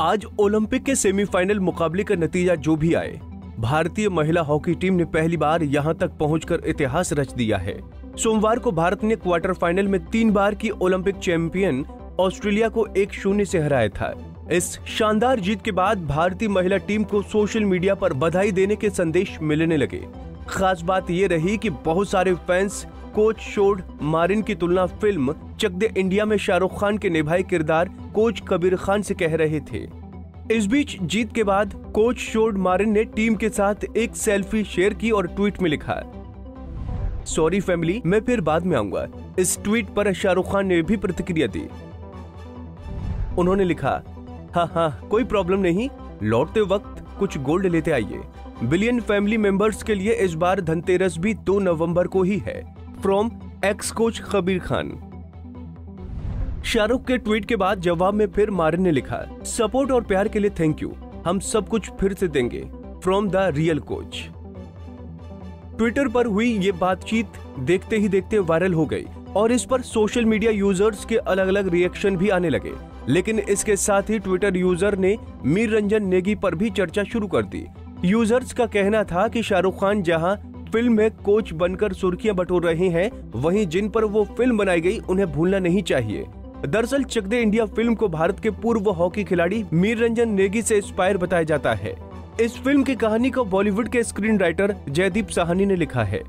आज ओलंपिक के सेमीफाइनल मुकाबले का नतीजा जो भी आए, भारतीय महिला हॉकी टीम ने पहली बार यहाँ तक पहुंचकर इतिहास रच दिया है। सोमवार को भारत ने क्वार्टर फाइनल में तीन बार की ओलंपिक चैंपियन ऑस्ट्रेलिया को एक शून्य से हराया था। इस शानदार जीत के बाद भारतीय महिला टीम को सोशल मीडिया पर बधाई देने के संदेश मिलने लगे। खास बात ये रही कि बहुत सारे फैंस कोच शोड मारिन की तुलना फ़िल्म चक दे इंडिया में शाहरुख खान के निभाए किरदार कोच कबीर खान से कह रहे थे। इस बीच जीत के बाद कोच शोड मारिन ने टीम के साथ एक सेल्फी शेयर की और ट्वीट में लिखा, सॉरी फैमिली, मैं फिर बाद में आऊँगा। इस ट्वीट पर शाहरुख खान ने भी प्रतिक्रिया दी। उन्होंने लिखा हाँ हाँ कोई प्रॉब्लम नहीं, लौटते वक्त कुछ गोल्ड लेते आइए। बिलियन फैमिली मेंबर्स के लिए इस बार धनतेरस भी 2 नवंबर को ही है। From ex coach Kabir Khan Shahrukh के ट्वीट के बाद जवाब में फिर मारिन ने लिखा सपोर्ट और प्यार के लिए थैंक यू हम सब कुछ फिर से देंगे. From the real coach Twitter पर हुई ये बातचीत देखते ही देखते वायरल हो गई और इस पर सोशल मीडिया यूज़र्स के अलग अलग रिएक्शन भी आने लगे। लेकिन इसके साथ ही ट्विटर यूज़र ने मीर रंजन नेगी पर भी चर्चा शुरू कर दी। यूज़र्स का कहना था कि शाहरुख खान जहाँ फ़िल्म में कोच बनकर सुर्खियाँ बटोर रहे हैं, वहीं जिन पर वो फ़िल्म बनाई गई, उन्हें भूलना नहीं चाहिए। दरअसल चक दे इंडिया फ़िल्म को भारत के पूर्व हॉकी खिलाड़ी मीर रंजन नेगी से इंस्पायर बताया जाता है। इस फ़िल्म की कहानी को बॉलीवुड के स्क्रीन राइटर जयदीप साहनी ने लिखा है।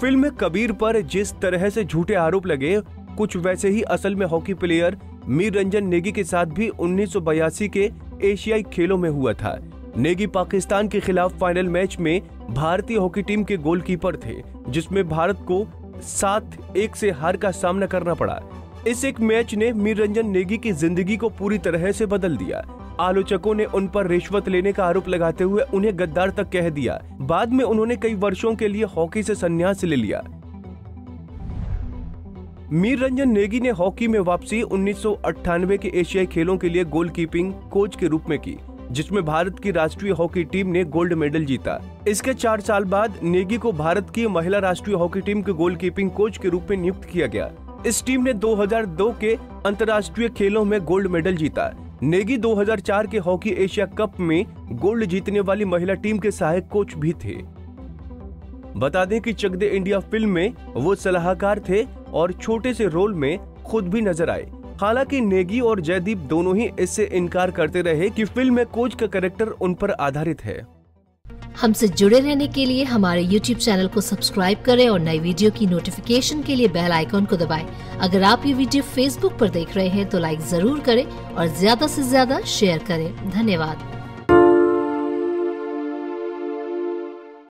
फ़िल्म में कबीर पर जिस तरह से झूठे आरोप लगे, कुछ वैसे ही असल में हॉकी प्लेयर मीर रंजन नेगी के साथ भी उन्नीस सौ बयासी के एशियाई खेलों में हुआ था। नेगी पाकिस्तान के खिलाफ फाइनल मैच में भारतीय हॉकी टीम के गोलकीपर थे, जिसमें भारत को सात एक से हार का सामना करना पड़ा। इस एक मैच ने मीर रंजन नेगी की ज़िंदगी को पूरी तरह से बदल दिया। आलोचकों ने उन पर रिश्वत लेने का आरोप लगाते हुए उन्हें गद्दार तक कह दिया। बाद में उन्होंने कई वर्षों के लिए हॉकी से संन्यास ले लिया। मीर रंजन नेगी ने हॉकी में वापसी उन्नीस सौ अट्ठानवे के एशियाई खेलों के लिए गोलकीपिंग कोच के रूप में की। जिसमें भारत की राष्ट्रीय हॉकी टीम ने गोल्ड मेडल जीता। इसके चार साल बाद नेगी को भारत की महिला राष्ट्रीय हॉकी टीम के गोलकीपिंग कोच के रूप में नियुक्त किया गया। इस टीम ने 2002 के अंतर्राष्ट्रीय खेलों में गोल्ड मेडल जीता। नेगी 2004 के हॉकी एशिया कप में गोल्ड जीतने वाली महिला टीम के सहायक कोच भी थे। बता दें कि चक दे इंडिया फ़िल्म में वो सलाहकार थे और छोटे से रोल में खुद भी नज़र आए। हालाँकि नेगी और जयदीप दोनों ही इससे इनकार करते रहे कि फ़िल्म में कोच का करेक्टर उन पर आधारित है। हमसे जुड़े रहने के लिए हमारे यूट्यूब चैनल को सब्सक्राइब करें और नई वीडियो की नोटिफिकेशन के लिए बेल आइकॉन को दबाएँ। अगर आप ये वीडियो फेसबुक पर देख रहे हैं तो लाइक ज़रूर करें और ज़्यादा ऐसी ज़्यादा शेयर करें। धन्यवाद।